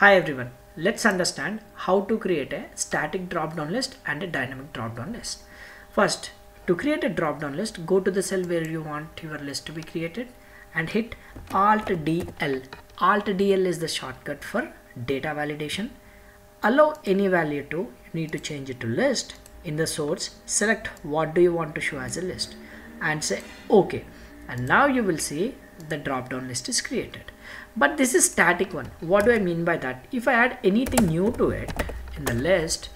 Hi everyone, let's understand how to create a static drop-down list and a dynamic drop-down list. First, to create a drop-down list, go to the cell where you want your list to be created and hit Alt DL. Alt DL is the shortcut for data validation. Allow any value to, you need to change it to list. In the source, select what do you want to show as a list and say OK. And now you will see the drop-down list is created. But this is static one. What do i mean by that? If i add anything new to it in the list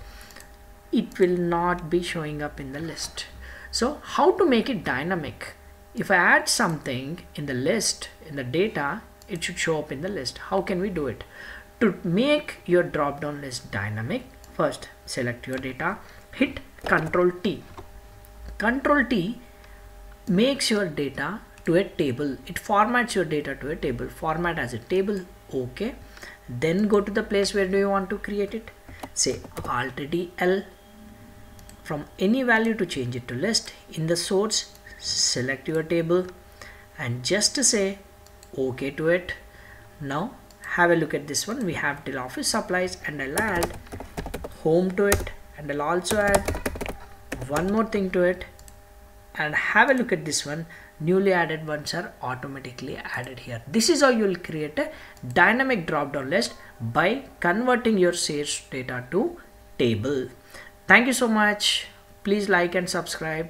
it will not be showing up in the list. So how to make it dynamic? If i add something in the list in the data it should show up in the list. How can we do it? To make your drop down list dynamic first select your data hit control t. Control t makes your data to a table. It formats your data to a table. Format as a table okay. Then go to the place where do you want to create it? Say alt dl from any value to change it to list in the source select your table and just to say okay to it. Now have a look at this one. We have till office supplies and I'll add home to it and I'll also add one more thing to it and have a look at this one. Newly added ones are automatically added here. This is how you will create a dynamic drop down list by converting your source data to table. Thank you so much. Please like and subscribe